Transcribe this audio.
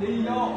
đi vô.